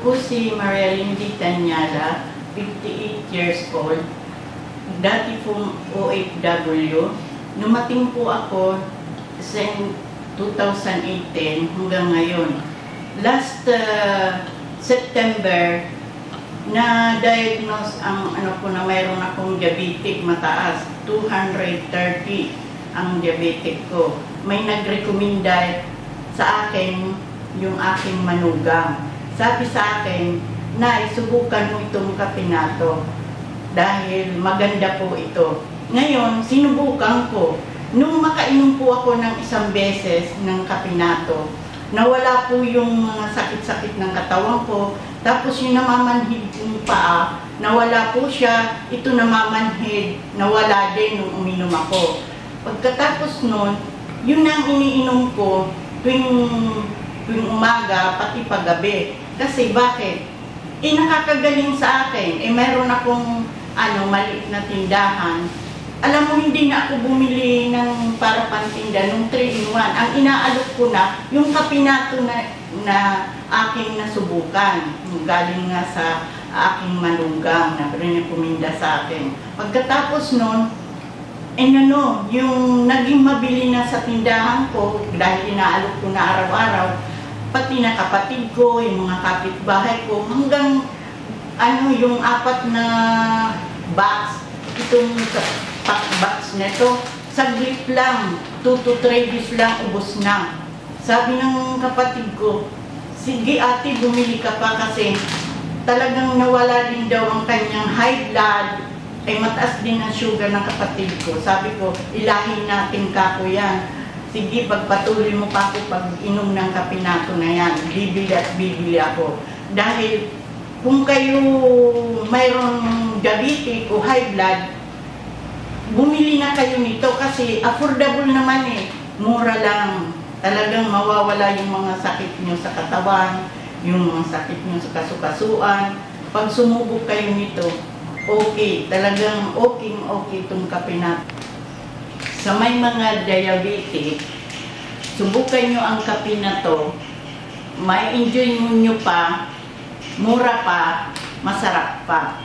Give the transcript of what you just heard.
po si Maria Lindy Tanyala, 58 years old. Dati pong OFW. Numating po ako sa 2018 hanggang ngayon. Last uh, September, na-diagnose ang ano po na mayroon akong diabetic mataas, 230 ang diabetic ko. May nagrekomenda sa akin yung aking manugang. Sabi sa akin, na isubukan mo itong kapinato dahil maganda po ito. Ngayon, sinubukan ko. Nung makainom po ako ng isang beses ng kapinato, nawala po yung mga sakit-sakit ng katawan ko, tapos yung namamanhid yung paa, nawala po siya, ito namamanhid, nawala din nung uminom ako. Pagkatapos nun, yun ang iniinom ko tuwing, tuwing umaga, pati paggabi. Kasi bakit? Eh nakakagaling sa akin. Eh meron akong ano, maliit na tindahan. Alam mo, hindi na ako bumili ng para pantinda, nung 3-in-1. Ang inaalok ko na, yung kapinato na, na aking nasubukan. Galing nga sa aking manugang na rin puminda sa akin. Pagkatapos nun, eh ano, yung naging mabili na sa tindahan ko, dahil inaalok ko na araw-araw, pati na kapatid ko, yung mga kapitbahay ko, hanggang ano, yung apat na box, itong pack box na ito, saglit lang, 2 to 3 days lang, ubos na. Sabi ng kapatid ko, sige ate, bumili ka pa kasi talagang nawala din daw ang kanyang high blood, ay mataas din ang sugar ng kapatid ko. Sabi ko, ilahin natin kako yan. Sige, pagpatuloy mo pa ako pag inom ng kapinato na yan, bibili at bibili ako. Dahil kung kayo mayroong diabetic o high blood, bumili na kayo nito kasi affordable naman eh. Mura lang. Talagang mawawala yung mga sakit nyo sa katawan, yung mga sakit nyo sa kasukasuan. Pag sumubok kayo nito, okay. Talagang okay, okay itong kape natin. Sa may mga diabetic, subukan nyo ang kape na to. May enjoy nyo pa, mura pa, masarap pa.